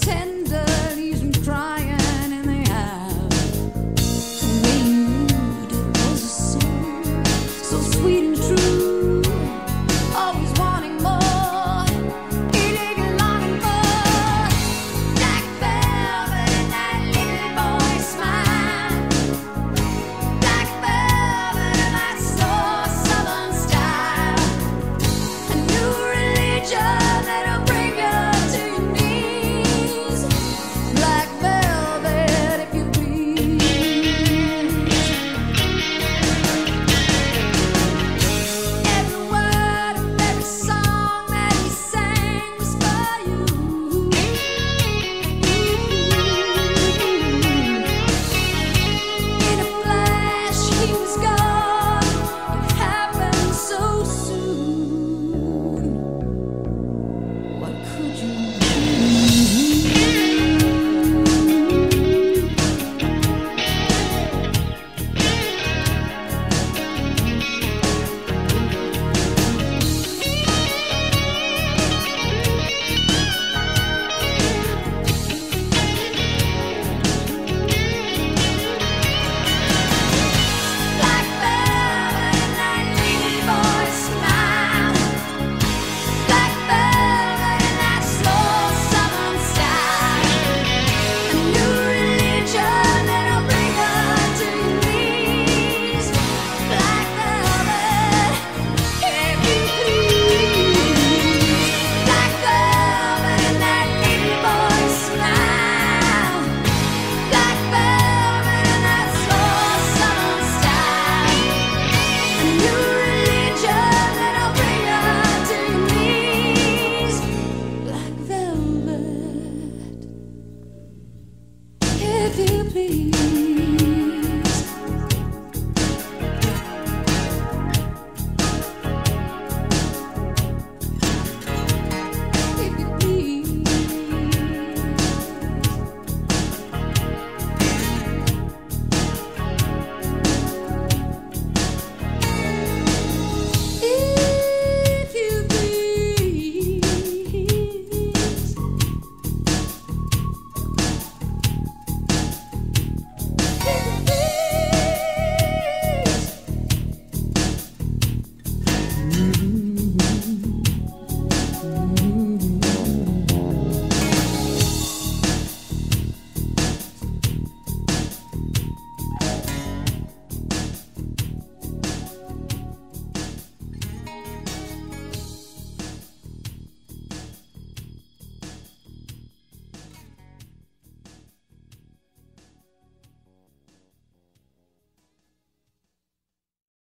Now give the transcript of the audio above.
ten